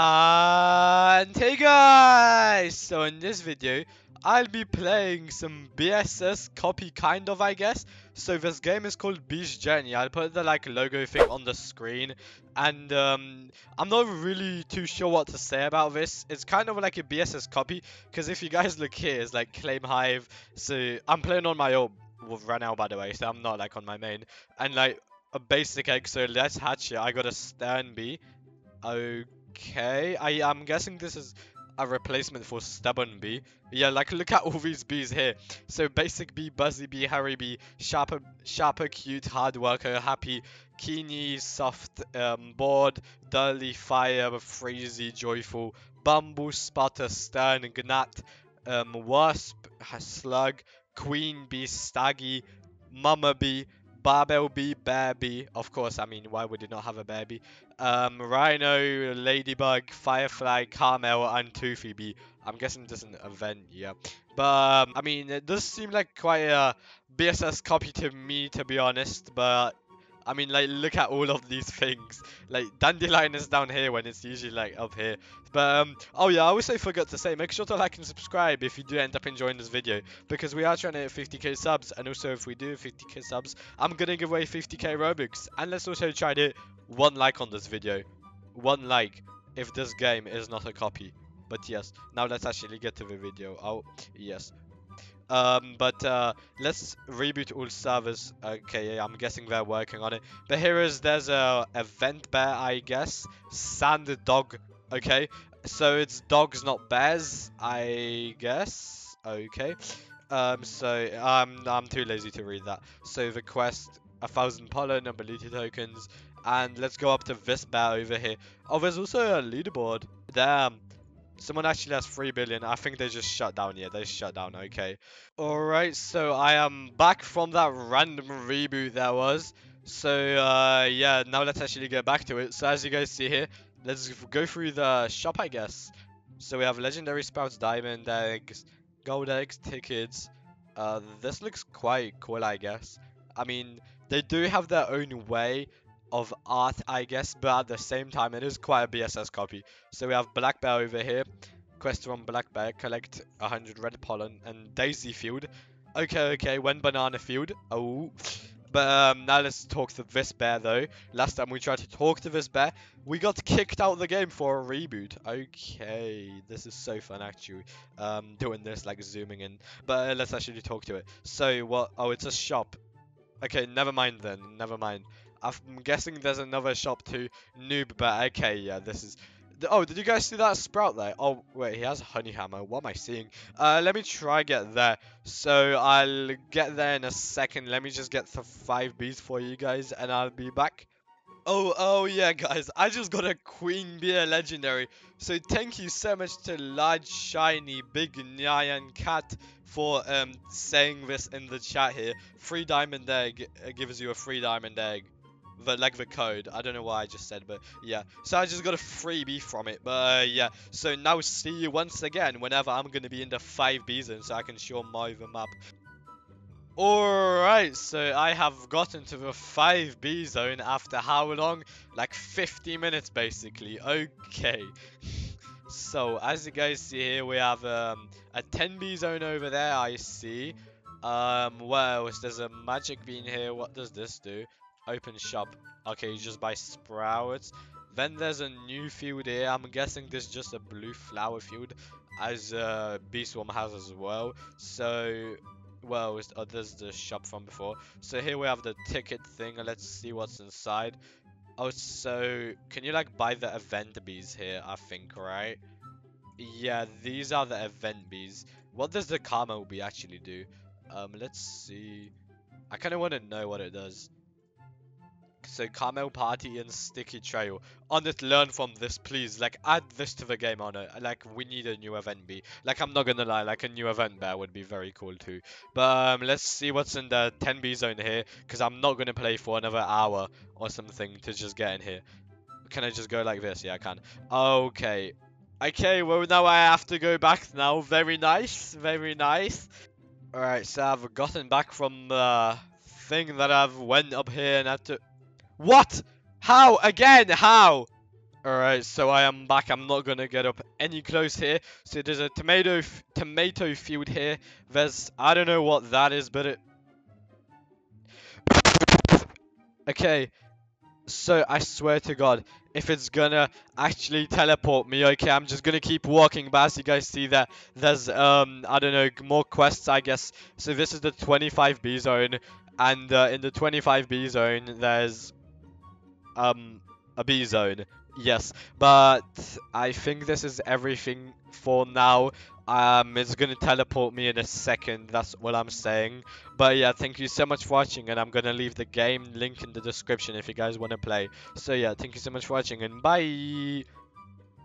And hey guys! So in this video, I'll be playing some BSS copy kind of I guess. So this game is called Bees Journey. I'll put the like logo thing on the screen. And um, I'm not really too sure what to say about this. It's kind of like a BSS copy. Because if you guys look here, it's like Claim Hive. So I'm playing on my own with Ranel by the way. So I'm not like on my main. And like a basic egg. So let's hatch it. I got a Stern Bee. Okay okay. I, I'm guessing this is a replacement for Stubborn Bee. Yeah, like look at all these bees here. So Basic Bee, Buzzy Bee, Harry Bee, Sharper, Sharper, Cute, Hard Worker, Happy, Keeny, Soft, um, Bored, Dully, Fire, Freezy, Joyful, Bumble, Spotter, Stern, Gnat, um, Wasp, Slug, Queen Bee, Staggy, Mama Bee, Barbell Bee, Bear Bee. Of course, I mean, why would you not have a Bear Bee? Um, Rhino, Ladybug, Firefly, Caramel, and Toothy Bee. I'm guessing this is an event, yeah. But, um, I mean, it does seem like quite a BSS copy to me, to be honest. But I mean, like, look at all of these things. Like, Dandelion is down here when it's usually, like, up here. But, um, oh yeah, I also forgot to say, make sure to like and subscribe if you do end up enjoying this video. Because we are trying to hit 50k subs. And also, if we do 50k subs, I'm gonna give away 50k Robux. And let's also try to one like on this video. One like if this game is not a copy. But yes, now let's actually get to the video. Oh, yes. Um, but uh, let's reboot all servers. Okay, I'm guessing they're working on it. But here is there's a event bear, I guess. Sand dog. Okay, so it's dogs, not bears, I guess. Okay. Um, so I'm I'm too lazy to read that. So the quest, a thousand pollen, ability tokens, and let's go up to this bear over here. Oh, there's also a leaderboard. Damn. Someone actually has 3 billion. I think they just shut down. Yeah, they shut down. Okay. Alright, so I am back from that random reboot that was. So, uh, yeah, now let's actually get back to it. So, as you guys see here, let's go through the shop, I guess. So, we have Legendary Sprouts, Diamond Eggs, Gold Eggs, Tickets. Uh, this looks quite cool, I guess. I mean, they do have their own way of art, I guess, but at the same time, it is quite a BSS copy. So we have Black Bear over here. Quest from Black Bear, collect 100 red pollen and Daisy Field. Okay, okay, when Banana Field. Oh. But um, now let's talk to this bear though. Last time we tried to talk to this bear, we got kicked out of the game for a reboot. Okay, this is so fun actually. Um, doing this like zooming in. But uh, let's actually talk to it. So what? Oh, it's a shop. Okay, never mind then. Never mind. I'm guessing there's another shop too. Noob, but okay, yeah, this is... Oh, did you guys see that sprout there? Oh, wait, he has a honey hammer. What am I seeing? Uh, let me try get there. So, I'll get there in a second. Let me just get the five bees for you guys, and I'll be back. Oh, oh yeah, guys. I just got a Queen Bee Legendary. So, thank you so much to Large, Shiny, Big Nyan Cat for um saying this in the chat here. Free Diamond Egg gives you a free Diamond Egg the like the code. I don't know why I just said, but yeah. So I just got a freebie from it, but uh, yeah. So now see you once again whenever I'm gonna be in the 5B zone, so I can show my the map. Alright, so I have gotten to the 5B zone after how long? Like 50 minutes basically. Okay. so as you guys see here, we have um, a 10B zone over there, I see. Um, well, there's a magic bean here. What does this do? Open shop. Okay, you just buy sprouts. Then there's a new field here. I'm guessing this is just a blue flower field, as uh, Beeswarm has as well. So, well, oh, there's the shop from before. So here we have the ticket thing. Let's see what's inside. Oh, so can you like buy the event bees here? I think, right? Yeah, these are the event bees. What does the Caramel bee actually do? Um, let's see. I kind of want to know what it does. So Caramel Party and Sticky Trail. On learn from this, please. Like, add this to the game on it. Like, we need a new event bee. Like, I'm not gonna lie, like a new event bear would be very cool too. But um, let's see what's in the 10B zone here, because I'm not gonna play for another hour or something to just get in here. Can I just go like this? Yeah, I can. Okay. Okay, well now I have to go back now. Very nice, very nice. Alright, so I've gotten back from the thing that I've went up here and had to what? How? Again? How? Alright, so I am back. I'm not gonna get up any close here. So there's a tomato tomato field here. There's I don't know what that is, but it. Okay, so I swear to God, if it's gonna actually teleport me, okay, I'm just gonna keep walking. But as you guys see that there's um I don't know more quests, I guess. So this is the 25B zone, and uh, in the 25B zone there's um a B zone. Yes, but I think this is everything for now. Um, it's gonna teleport me in a second, that's what I'm saying. But yeah, thank you so much for watching, and I'm gonna leave the game link in the description if you guys wanna play. So yeah, thank you so much for watching, and bye!